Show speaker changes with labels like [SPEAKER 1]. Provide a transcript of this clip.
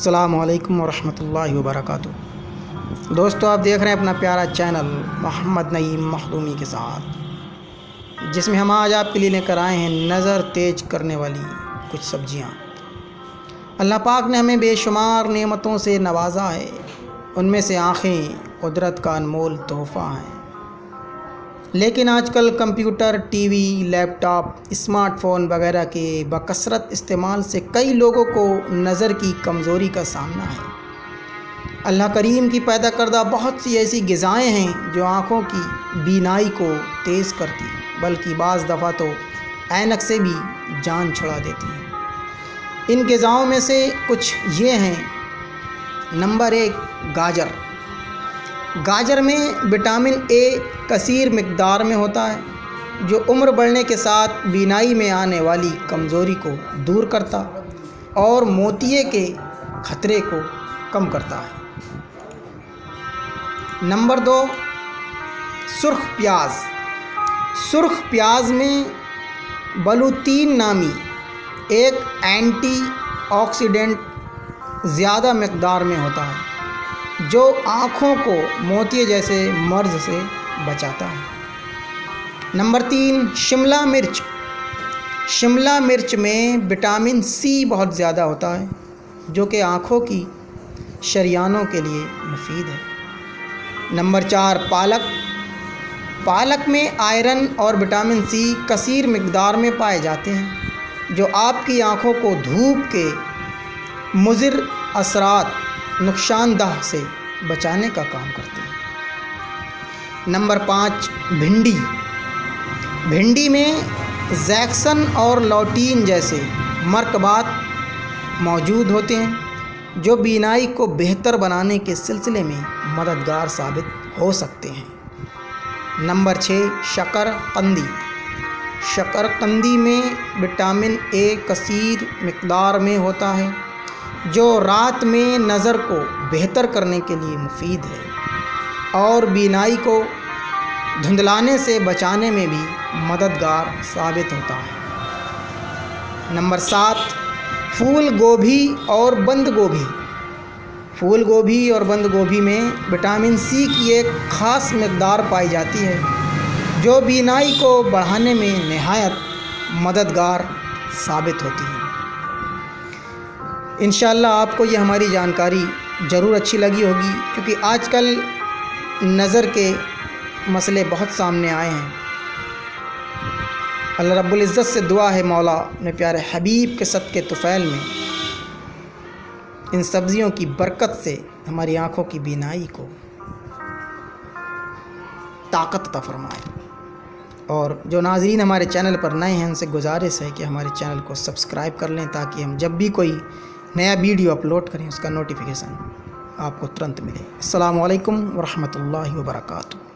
[SPEAKER 1] السلام علیکم ورحمۃ اللہ وبرکاتہ۔ دوستو، آپ دیکھ رہے ہیں اپنا پیارا چینل محمد نعیم مخدومی کے ساتھ، جس میں ہم آج آپ کے لیے لے کر آئے ہیں نظر تیز کرنے والی کچھ سبزیاں۔ اللہ پاک نے ہمیں بے شمار نعمتوں سے نوازا ہے۔ ان میں سے آنکھیں قدرت کا انمول تحفہ ہیں۔ لیکن آج کل computer, T V, laptop, smart phone وغیرہ کے بکثرت استعمال سے کئی لوگوں کو نظر کی کمزوری کا سامنا ہے۔ اللہ کریم کی پیدا کردہ بہت سی ایسی غذائیں ہیں جو آنکھوں کی بینائی کو تیز کرتی ہیں، بلکہ بعض دفعہ تو اینک سے بھی جان چھڑا دیتی ہیں۔ ان غذاؤں میں سے کچھ یہ ہیں۔ نمبر ایک، گاجر۔ گاجر میں وٹامن اے کثیر مقدار میں ہوتا ہے، جو عمر بڑھنے کے ساتھ بینائی میں آنے والی کمزوری کو دور کرتا اور موتیے کے خطرے کو کم کرتا ہے۔ نمبر دو، سرخ پیاز۔ سرخ پیاز میں بلوتین نامی ایک اینٹی آکسیڈنٹ زیادہ مقدار میں ہوتا ہے۔ جو آنکھوں کو موتیے جیسے مرض سے بچاتا ہے۔ نمبر تین، شملہ مرچ۔ شملہ مرچ میں وٹامن سی بہت زیادہ ہوتا ہے، جو کہ آنکھوں کی شریانوں کے لیے مفید ہے۔ نمبر چار، پالک۔ پالک میں آئرن اور وٹامن سی کثیر مقدار میں پائے جاتے ہیں، جو آپ کی آنکھوں کو دھوپ کے مضر اثرات نقصان دہ سے بچانے کا کام کرتے ہیں۔ نمبر پانچ، بھنڈی۔ بھنڈی میں زیکسن اور لوٹین جیسے مرکبات موجود ہوتے ہیں، جو بینائی کو بہتر بنانے کے سلسلے میں مددگار ثابت ہو سکتے ہیں۔ نمبر چھ، شکر قندی۔ شکر قندی میں وٹامن اے کثیر مقدار میں ہوتا ہے۔ جو رات میں نظر کو بہتر کرنے کے لیے مفید ہے اور بینائی کو دھندلانے سے بچانے میں بھی مددگار ثابت ہوتا ہے۔ نمبر سات، پھول گوبھی اور بند گوبھی۔ پھول گوبھی اور بند گوبھی میں وٹامن سی کی ایک خاص مقدار پائی جاتی ہے، جو بینائی کو بڑھانے میں نہایت مددگار ثابت ہوتی ہے۔ انشاءاللہ آپ کو یہ ہماری جانکاری ضرور اچھی لگی ہوگی، کیونکہ آج کل نظر کے مسئلے بہت سامنے آئے ہیں۔ اللہ رب العزت سے دعا ہے مولا، اپنے پیارے حبیب کے صد کے طفیل میں، ان سبزیوں کی برکت سے ہماری آنکھوں کی بینائی کو طاقت فرمائے۔ اور جو ناظرین ہمارے چینل پر نئے ہیں، ان سے گزارش ہے کہ ہمارے چینل کو سبسکرائب کر لیں تاکہ ہم جب بھی کوئی نیا ویڈیو اپلوڈ کریں اس کا نوٹیفیکیشن آپ کو ترنت ملے۔ السلام علیکم ورحمۃ اللہ وبرکاتہ۔